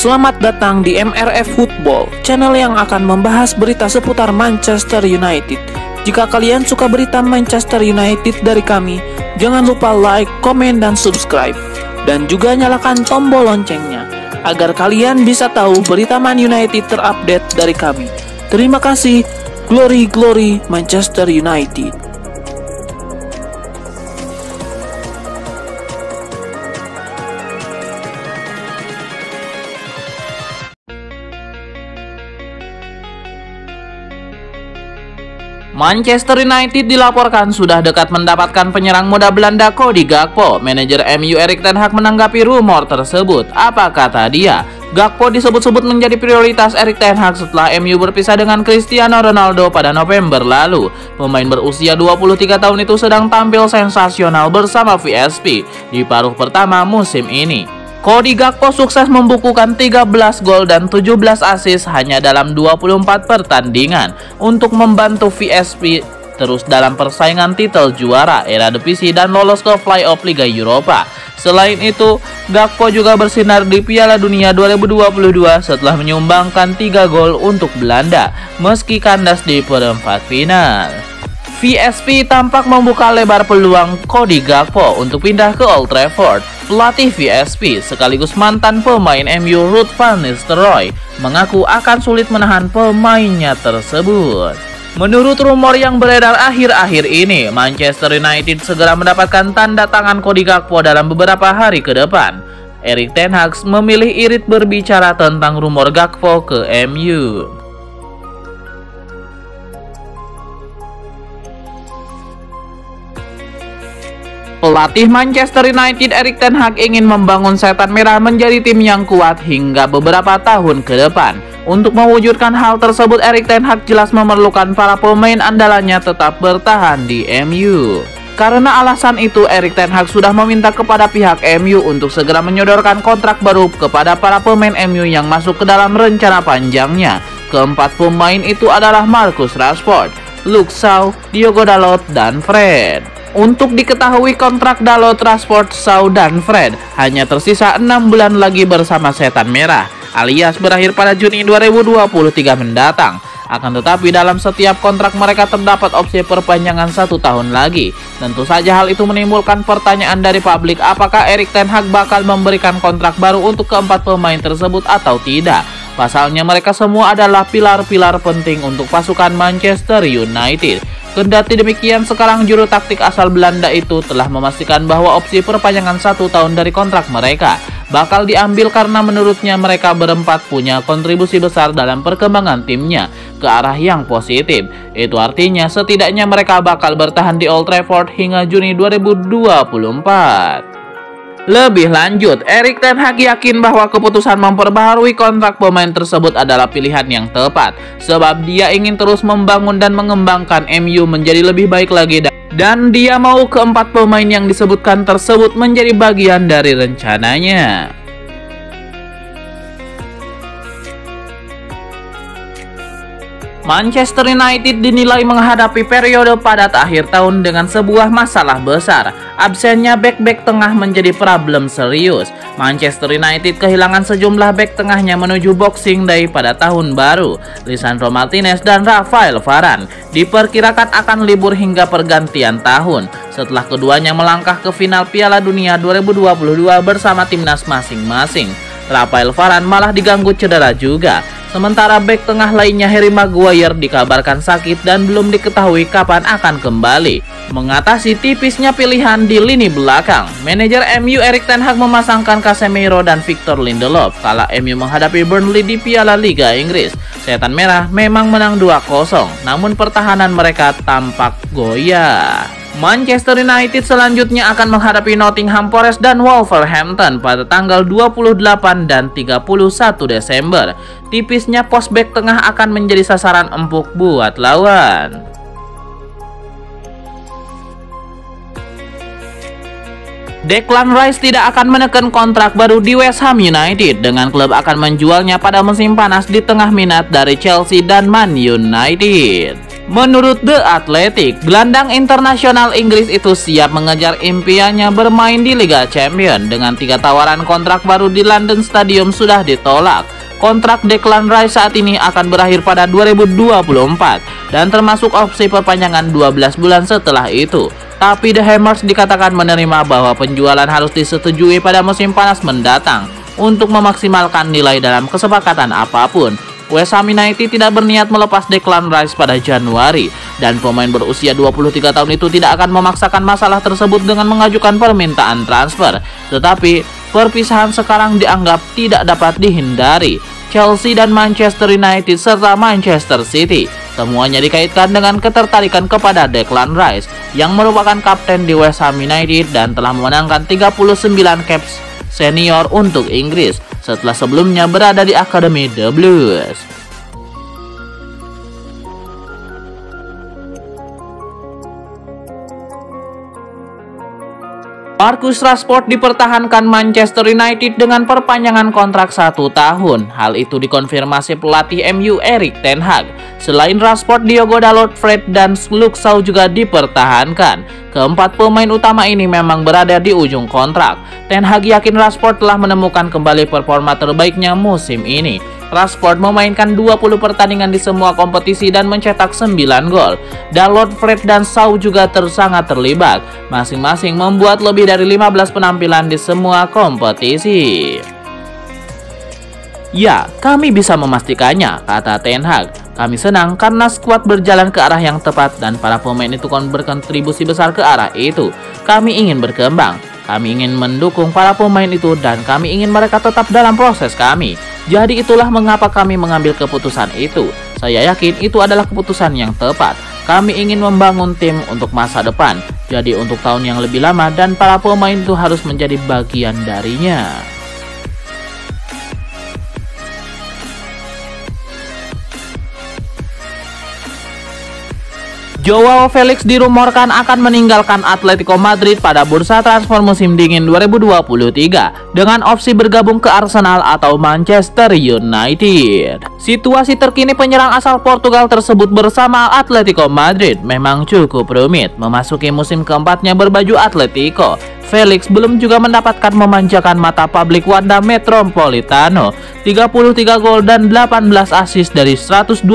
Selamat datang di MRF Football, channel yang akan membahas berita seputar Manchester United. Jika kalian suka berita Manchester United dari kami, jangan lupa like, komen, dan subscribe. Dan juga nyalakan tombol loncengnya, agar kalian bisa tahu berita Man United terupdate dari kami. Terima kasih, Glory Glory Manchester United. Manchester United dilaporkan sudah dekat mendapatkan penyerang muda Belanda Cody Gakpo. Manajer MU Erik ten Hag menanggapi rumor tersebut. Apa kata dia? Gakpo disebut-sebut menjadi prioritas Erik ten Hag setelah MU berpisah dengan Cristiano Ronaldo pada November lalu. Pemain berusia 23 tahun itu sedang tampil sensasional bersama VSP di paruh pertama musim ini. Cody Gakpo sukses membukukan 13 gol dan 17 assist hanya dalam 24 pertandingan untuk membantu VSP terus dalam persaingan titel juara era divisi dan lolos ke playoff Liga Eropa. Selain itu, Gakpo juga bersinar di Piala Dunia 2022 setelah menyumbangkan 3 gol untuk Belanda meski kandas di perempat final. VSP tampak membuka lebar peluang Cody Gakpo untuk pindah ke Old Trafford. Pelatih VSP sekaligus mantan pemain MU Ruth van Nistelrooy mengaku akan sulit menahan pemainnya tersebut. Menurut rumor yang beredar akhir-akhir ini, Manchester United segera mendapatkan tanda tangan Cody Gakpo dalam beberapa hari ke depan. Erik Ten Hag memilih irit berbicara tentang rumor Gakpo ke MU. Pelatih Manchester United Erik ten Hag ingin membangun setan merah menjadi tim yang kuat hingga beberapa tahun ke depan. Untuk mewujudkan hal tersebut, Erik ten Hag jelas memerlukan para pemain andalannya tetap bertahan di MU. Karena alasan itu, Erik ten Hag sudah meminta kepada pihak MU untuk segera menyodorkan kontrak baru kepada para pemain MU yang masuk ke dalam rencana panjangnya. Keempat pemain itu adalah Marcus Rashford, Luke Shaw, Diogo Dalot, dan Fred. Untuk diketahui kontrak Dalot Transport Sau dan Fred hanya tersisa 6 bulan lagi bersama Setan Merah alias berakhir pada Juni 2023 mendatang. Akan tetapi dalam setiap kontrak mereka terdapat opsi perpanjangan satu tahun lagi. Tentu saja hal itu menimbulkan pertanyaan dari publik apakah Erik Ten Hag bakal memberikan kontrak baru untuk keempat pemain tersebut atau tidak. Pasalnya mereka semua adalah pilar-pilar penting untuk pasukan Manchester United. Kendati demikian, sekarang juru taktik asal Belanda itu telah memastikan bahwa opsi perpanjangan satu tahun dari kontrak mereka bakal diambil karena menurutnya mereka berempat punya kontribusi besar dalam perkembangan timnya ke arah yang positif. Itu artinya setidaknya mereka bakal bertahan di Old Trafford hingga Juni 2024. Lebih lanjut, Erik Ten Hag yakin bahwa keputusan memperbaharui kontrak pemain tersebut adalah pilihan yang tepat, sebab dia ingin terus membangun dan mengembangkan MU menjadi lebih baik lagi dan dia mau keempat pemain yang disebutkan tersebut menjadi bagian dari rencananya. Manchester United dinilai menghadapi periode padat akhir tahun dengan sebuah masalah besar. Absennya back-back tengah menjadi problem serius. Manchester United kehilangan sejumlah back tengahnya menuju Boxing Day pada tahun baru. Lisandro Martinez dan Rafael Varane diperkirakan akan libur hingga pergantian tahun setelah keduanya melangkah ke final Piala Dunia 2022 bersama timnas masing-masing. Rafael Varane malah diganggu cedera juga. Sementara back tengah lainnya Harry Maguire dikabarkan sakit dan belum diketahui kapan akan kembali. Mengatasi tipisnya pilihan di lini belakang, manajer MU Erik ten Hag memasangkan Casemiro dan Victor Lindelof kala MU menghadapi Burnley di Piala Liga Inggris. Setan Merah memang menang 2-0, namun pertahanan mereka tampak goyah. Manchester United selanjutnya akan menghadapi Nottingham Forest dan Wolverhampton pada tanggal 28 dan 31 Desember. Tipisnya pos back tengah akan menjadi sasaran empuk buat lawan. Declan Rice tidak akan menekan kontrak baru di West Ham United dengan klub akan menjualnya pada musim panas di tengah minat dari Chelsea dan Man United. Menurut The Athletic, gelandang internasional Inggris itu siap mengejar impiannya bermain di Liga Champions dengan tiga tawaran kontrak baru di London Stadium sudah ditolak. Kontrak Declan Rice saat ini akan berakhir pada 2024 dan termasuk opsi perpanjangan 12 bulan setelah itu. Tapi The Hammers dikatakan menerima bahwa penjualan harus disetujui pada musim panas mendatang untuk memaksimalkan nilai dalam kesepakatan apa pun. West Ham United tidak berniat melepas Declan Rice pada Januari dan pemain berusia 23 tahun itu tidak akan memaksakan masalah tersebut dengan mengajukan permintaan transfer. Tetapi perpisahan sekarang dianggap tidak dapat dihindari. Chelsea dan Manchester United serta Manchester City semuanya dikaitkan dengan ketertarikan kepada Declan Rice yang merupakan kapten di West Ham United dan telah memenangkan 39 caps senior untuk Inggris setelah sebelumnya berada di Akademi The Blues. Marcus Rashford dipertahankan Manchester United dengan perpanjangan kontrak satu tahun. Hal itu dikonfirmasi pelatih MU Erik Ten Hag. Selain Rashford, Diogo Dalot, Fred, dan Luke Shaw juga dipertahankan. Keempat pemain utama ini memang berada di ujung kontrak. Ten Hag yakin Rashford telah menemukan kembali performa terbaiknya musim ini. Rashford memainkan 20 pertandingan di semua kompetisi dan mencetak 9 gol. Dalot, Fred, dan Shaw juga tersangat terlibat. Masing-masing membuat lebih dari 15 penampilan di semua kompetisi. Ya, kami bisa memastikannya, kata Ten Hag. Kami senang karena skuad berjalan ke arah yang tepat dan para pemain itu kan berkontribusi besar ke arah itu. Kami ingin berkembang, kami ingin mendukung para pemain itu dan kami ingin mereka tetap dalam proses kami. Jadi itulah mengapa kami mengambil keputusan itu. Saya yakin itu adalah keputusan yang tepat. Kami ingin membangun tim untuk masa depan. Jadi untuk tahun yang lebih lama dan para pemain itu harus menjadi bagian darinya. Joao Felix dirumorkan akan meninggalkan Atletico Madrid pada bursa transfer musim dingin 2023 dengan opsi bergabung ke Arsenal atau Manchester United. Situasi terkini penyerang asal Portugal tersebut bersama Atletico Madrid memang cukup rumit memasuki musim keempatnya berbaju Atletico. Felix belum juga mendapatkan memanjakan mata publik Wanda Metropolitano 33 gol dan 18 assist dari 129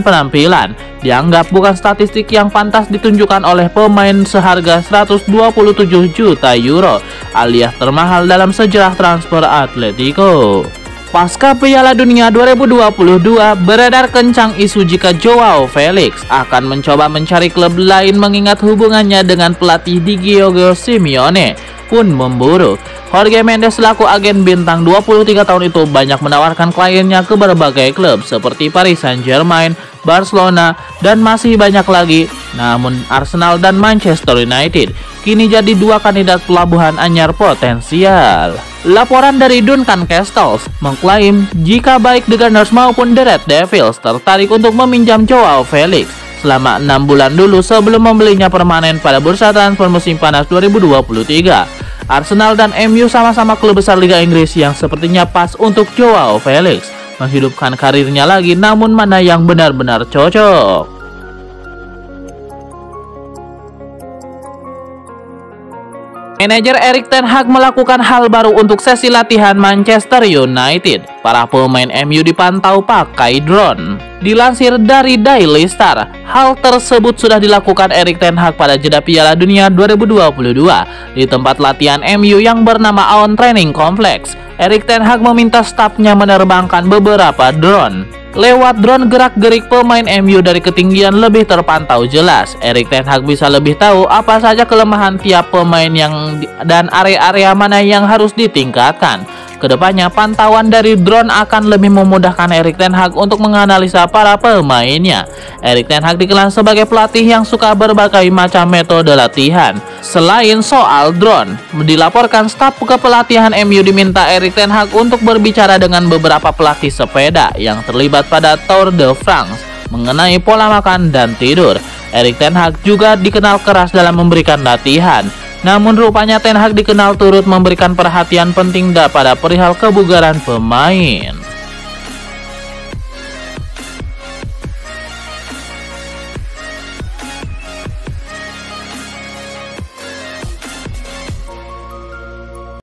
penampilan dianggap bukan statistik yang pantas ditunjukkan oleh pemain seharga 127 juta euro alias termahal dalam sejarah transfer Atletico. Pasca Piala Dunia 2022, beredar kencang isu jika Joao Felix akan mencoba mencari klub lain mengingat hubungannya dengan pelatih Diego Simeone pun memburu. Jorge Mendes selaku agen bintang 23 tahun itu banyak menawarkan kliennya ke berbagai klub seperti Paris Saint-Germain, Barcelona, dan masih banyak lagi. Namun Arsenal dan Manchester United kini jadi dua kandidat pelabuhan anyar potensial. Laporan dari Duncan Castles mengklaim jika baik The Gunners maupun The Red Devils tertarik untuk meminjam Joao Felix selama enam bulan dulu sebelum membelinya permanen pada bursa transfer musim panas 2023. Arsenal dan MU sama-sama klub besar Liga Inggris yang sepertinya pas untuk Joao Felix menghidupkan karirnya lagi namun mana yang benar-benar cocok. Manajer Erik Ten Hag melakukan hal baru untuk sesi latihan Manchester United. Para pemain MU dipantau pakai drone. Dilansir dari Daily Star, hal tersebut sudah dilakukan Erik Ten Hag pada jeda Piala Dunia 2022 di tempat latihan MU yang bernama Aon Training Complex. Erik Ten Hag meminta stafnya menerbangkan beberapa drone. Lewat drone gerak-gerik pemain MU dari ketinggian lebih terpantau jelas. Erik Ten Hag bisa lebih tahu apa saja kelemahan tiap pemain yang dan area-area mana yang harus ditingkatkan. Ke depannya, pantauan dari drone akan lebih memudahkan Erik Ten Hag untuk menganalisa para pemainnya. Erik Ten Hag dikenal sebagai pelatih yang suka berbagai macam metode latihan. Selain soal drone, dilaporkan staf kepelatihan MU diminta Erik Ten Hag untuk berbicara dengan beberapa pelatih sepeda yang terlibat pada Tour de France mengenai pola makan dan tidur. Erik Ten Hag juga dikenal keras dalam memberikan latihan. Namun rupanya Ten Hag dikenal turut memberikan perhatian penting pada perihal kebugaran pemain.